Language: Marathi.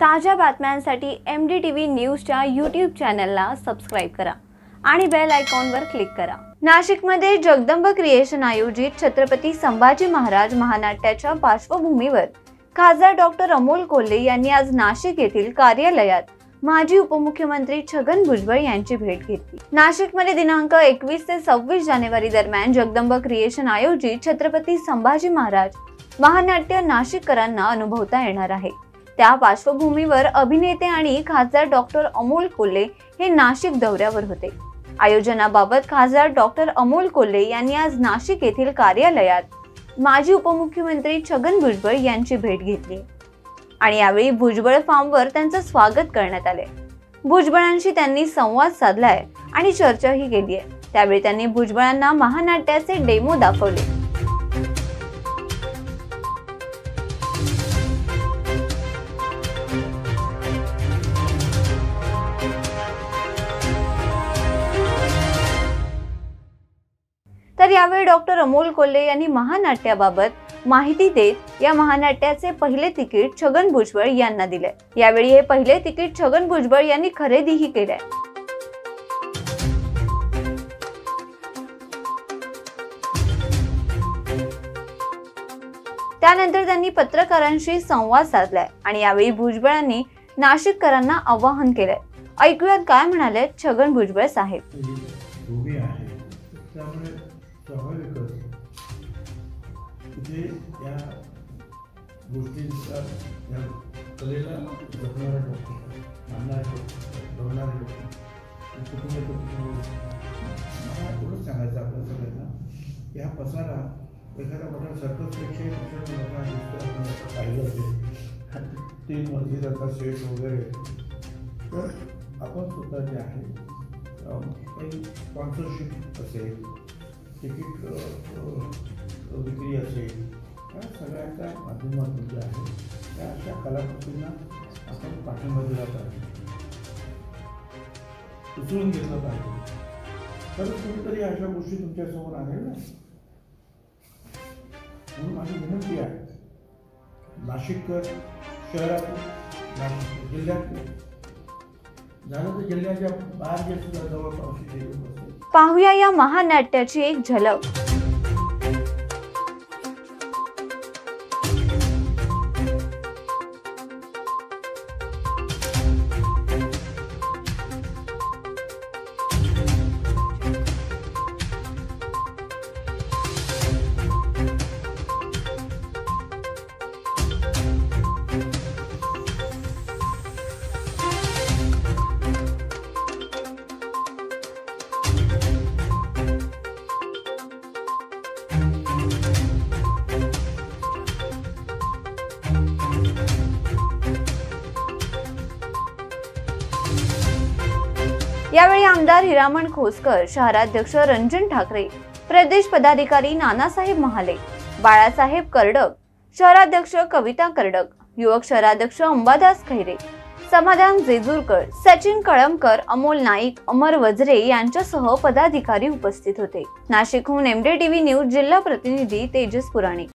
ताज्या बातम्यांसाठी एम डी टी व्ही न्यूजच्या यूट्यूब चॅनलला सबस्क्राईब करा आणि बेल आयकॉनवर क्लिक करा. नाशिकमध्ये जगदंब क्रिएशन आयोजित छत्रपती संभाजी महाराज महानाट्याच्या पार्श्वभूमीवर खासदार डॉक्टर अमोल कोल्हे यांनी आज नाशिक येथील कार्यालयात माजी उपमुख्यमंत्री छगन भुजबळ यांची भेट घेतली. नाशिकमध्ये दिनांक एकवीस ते सव्वीस जानेवारी दरम्यान जगदंब क्रिएशन आयोजित छत्रपती संभाजी महाराज महानाट्य नाशिककरांना अनुभवता येणार आहे. त्या पार्श्वभूमीवर अभिनेते आणि खासदार डॉक्टर अमोल कोल्हे हे नाशिक दौऱ्यावर होते. आयोजनाबाबत खासदार डॉक्टर अमोल कोल्हे यांनी आज नाशिक येथील कार्यालयात माजी उपमुख्यमंत्री छगन भुजबळ यांची भेट घेतली. आणि यावेळी भुजबळ फार्मवर त्यांचं स्वागत करण्यात आले भुजबळांशी त्यांनी संवाद साधलाय आणि चर्चाही केली आहे त्यावेळी त्यांनी भुजबळांना महानाट्याचे डेमो दाखवले. यावेळी डॉक्टर अमोल कोल्हे यांनी महानाट्याबाबत माहिती देत या महानाट्याचे पहिले तिकीट छगन भुजबळ यांना दिले. यावेळी हे पहिले तिकीट छगन भुजबळ यांनी खरेदीही केले. त्यानंतर त्यांनी पत्रकारांशी संवाद साधलाय आणि यावेळी भुजबळांनी नाशिककरांना आवाहन केलंय. ऐकूयात काय म्हणाले छगन भुजबळ साहेब. त्यामुळे स्वाभाविकच तिथे या गोष्टींचा या कलेला जपणारा लोक मानणारे लोक बघणारे लोक कुटुंब कुटुंब मला एवढंच सांगायचं आपल्या सगळ्यांना. की हा पसारा एखाद्या मोठ्या सर्कसपेक्षाही दुसऱ्या लोकांना दिसतो आपण असं पाहिलं असेल. तीन मजलीचा सेट वगैरे. तर आपण स्वतः जे आहे काही स्पॉन्सरशिप असेल तिकीट विक्री असेल या सगळ्याच्या माध्यमातून जे आहे त्या अशा कलाकृतींना आपण पाठिंबा दिला पाहिजे. उचलून घेतलं पाहिजे. तर कुठेतरी अशा गोष्टी तुमच्यासमोर आहेत? ना म्हणून माझी विनंती आहे नाशिककर शहरातून नाशिक जिल्ह्यातून झालं तर जिल्ह्याच्या बाहेर जे सुद्धा जवळपास जे लोक असतील पाहूया या महानाट्याची एक झलक. यावेळी आमदार हिरामण खोसकर शहराध्यक्ष रंजन ठाकरे प्रदेश पदाधिकारी नानासाहेब महाले बाळासाहेब कर्डक शहराध्यक्ष कविता कर्डक युवक शहराध्यक्ष अंबादास खैरे समाधान जेजूरकर सचिन कळमकर अमोल नाईक अमर वजरे यांच्यासह पदाधिकारी उपस्थित होते. नाशिकहून एमडे टीव्ही न्यूज जिल्हा प्रतिनिधी तेजस पुराणे.